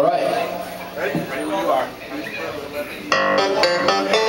All right. Ready? Ready when you are.